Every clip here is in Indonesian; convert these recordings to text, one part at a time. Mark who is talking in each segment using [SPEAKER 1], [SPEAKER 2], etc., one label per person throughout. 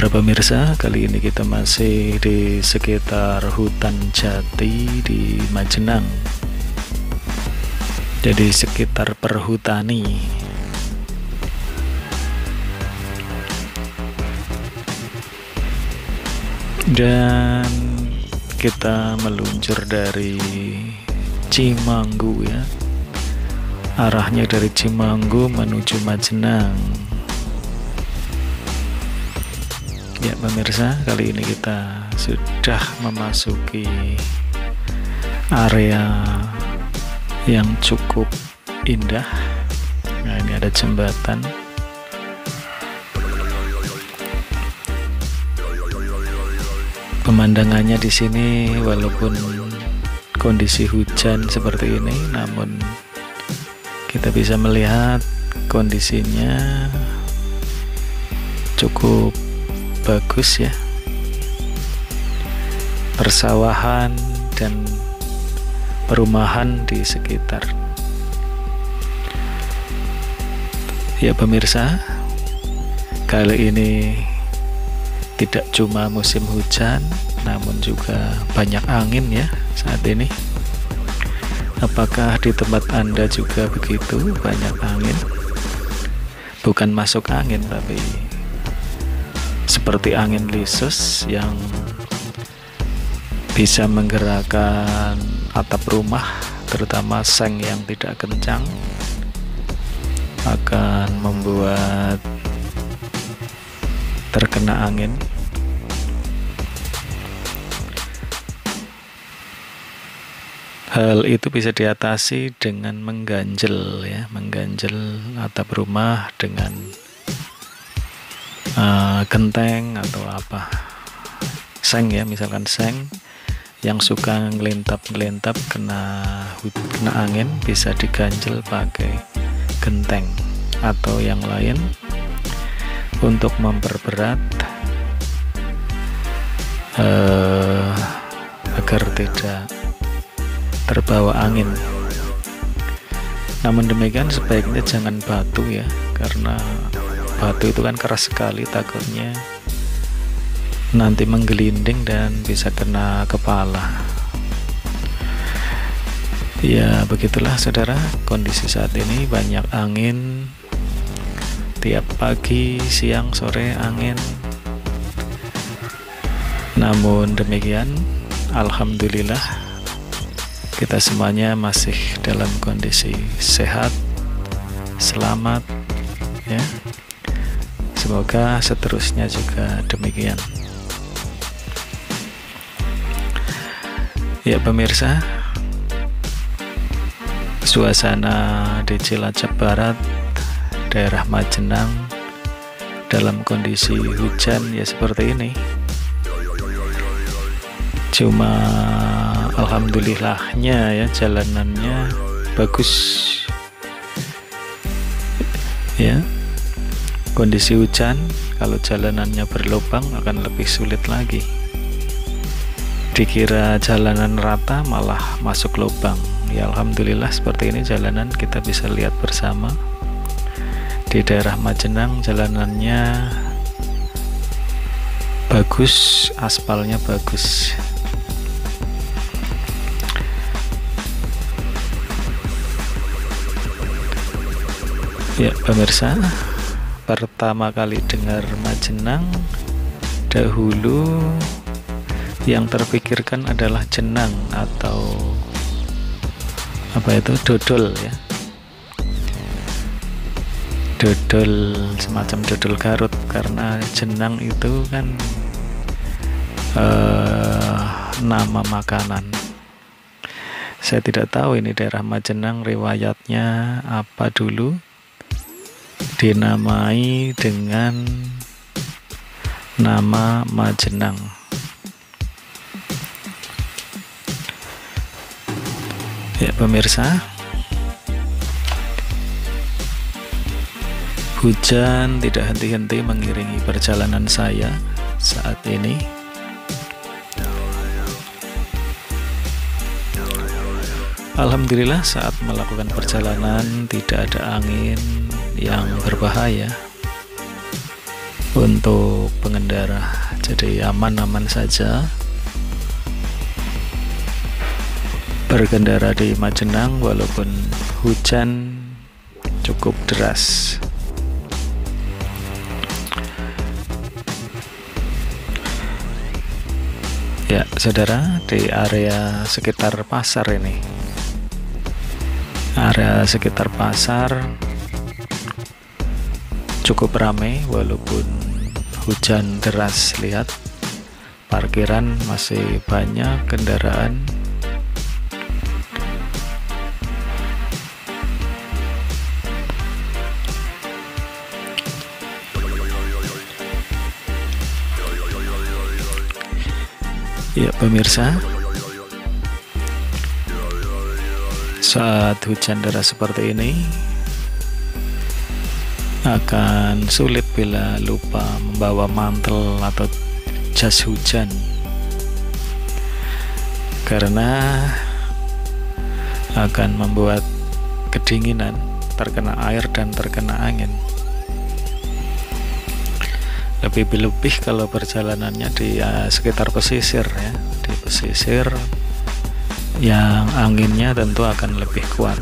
[SPEAKER 1] para pemirsa, kali ini kita masih di sekitar hutan jati di Majenang. Jadi sekitar perhutani. Dan kita meluncur dari Cimanggu ya. Arahnya dari Cimanggu menuju Majenang. Ya pemirsa, kali ini kita sudah memasuki area yang cukup indah. Nah, ini ada jembatan. Pemandangannya di sini walaupun kondisi hujan seperti ini, namun kita bisa melihat kondisinya cukup bagus ya. Persawahan dan perumahan di sekitar. Ya pemirsa kali ini tidak cuma musim hujan namun juga banyak angin ya saat ini. Apakah di tempat anda juga begitu? Banyak angin. Bukan masuk angin tapi seperti angin lisus yang bisa menggerakkan atap rumah terutama seng yang tidak kencang akan membuat terkena angin. Hal itu bisa diatasi dengan mengganjel ya, mengganjel atap rumah dengan uh, genteng atau apa? Seng ya misalkan seng yang suka ngelintap-ngelintap kena kena angin bisa diganjel pakai genteng. Atau yang lain untuk memperberat uh, agar tidak terbawa angin. Namun demikian sebaiknya jangan batu ya karena batu itu kan keras sekali takutnya. Nanti menggelinding dan bisa kena kepala. Ya begitulah saudara. Kondisi saat ini banyak angin. Tiap pagi siang sore angin. Namun demikian Alhamdulillah kita semuanya masih dalam kondisi sehat selamat ya Semoga seterusnya juga demikian. Ya pemirsa, suasana di Cilacap Barat, daerah Majenang dalam kondisi hujan ya seperti ini. Cuma alhamdulillahnya ya jalanannya bagus. Ya, Kondisi hujan, kalau jalanannya berlubang akan lebih sulit lagi. Dikira jalanan rata malah masuk lubang. Ya alhamdulillah seperti ini jalanan kita bisa lihat bersama. Di daerah Majenang jalanannya bagus, aspalnya bagus. Ya, pemirsa, pertama kali dengar Majenang dahulu yang terpikirkan adalah jenang atau apa itu dodol ya. Dodol semacam dodol Garut karena jenang itu kan uh, nama makanan. Saya tidak tahu ini daerah Majenang riwayatnya apa dulu dinamai dengan nama Majenang. Ya pemirsa, hujan tidak henti-henti mengiringi perjalanan saya saat ini. Alhamdulillah saat melakukan perjalanan tidak ada angin yang berbahaya. Untuk pengendara jadi aman-aman saja. Berkendara di Majenang walaupun hujan cukup deras. Ya saudara di area sekitar pasar ini area sekitar pasar. Cukup ramai walaupun hujan deras. Lihat parkiran masih banyak kendaraan. Ya pemirsa saat hujan deras seperti ini akan sulit bila lupa membawa mantel atau jas hujan. Karena akan membuat kedinginan terkena air dan terkena angin. Lebih-lebih kalau perjalanannya di ya, sekitar pesisir ya di pesisir yang anginnya tentu akan lebih kuat.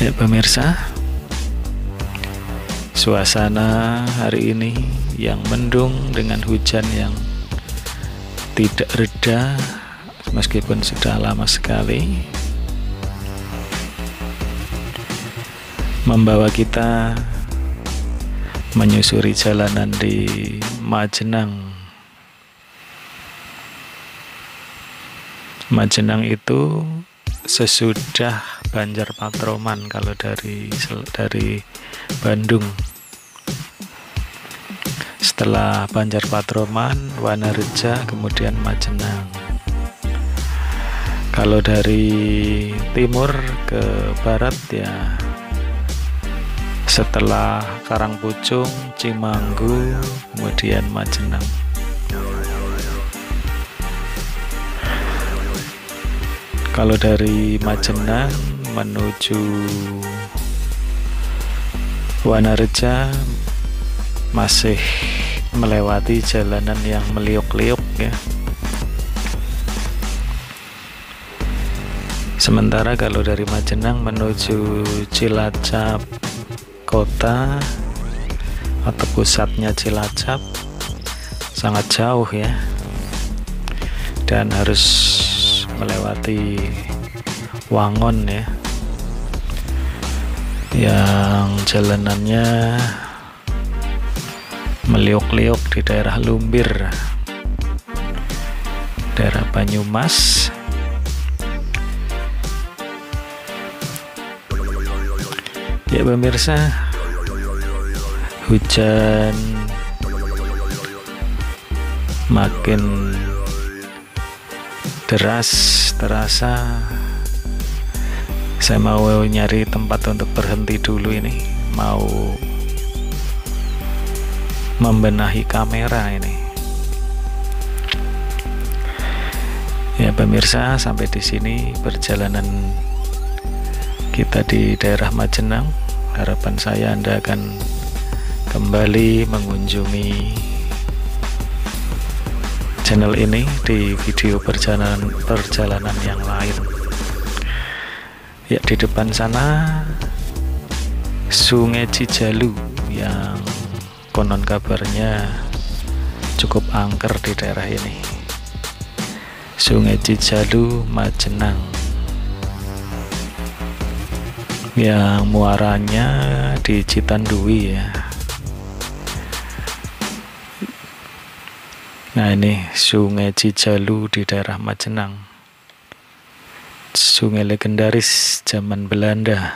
[SPEAKER 1] Ya pemirsa Suasana hari ini yang mendung dengan hujan yang tidak reda meskipun sudah lama sekali membawa kita menyusuri jalanan di Majenang Majenang itu sesudah Banjar Patroman kalau dari dari Bandung. Setelah Banjar Patroman Wanareja kemudian Majenang kalau dari timur ke barat ya setelah Karangpucung Cimanggu kemudian Majenang kalau dari Majenang menuju Wanareja masih melewati jalanan yang meliuk-liuk ya. Sementara kalau dari Majenang menuju Cilacap kota atau pusatnya Cilacap sangat jauh ya. Dan harus melewati Wangon ya. Yang jalanannya meliuk-liuk di daerah Lumbir. Daerah Banyumas. Ya pemirsa. Hujan makin deras terasa. Saya mau nyari tempat untuk berhenti dulu ini. Mau membenahi kamera ini. Ya pemirsa sampai di sini perjalanan kita di daerah Majenang. Harapan saya Anda akan kembali mengunjungi channel ini di video perjalanan perjalanan yang lain. Ya di depan sana Sungai Cijalu yang konon kabarnya cukup angker di daerah ini. Sungai Cijalu Majenang. Yang muaranya di Citandui ya Nah ini Sungai Cijalu di daerah Majenang. Sungai legendaris zaman Belanda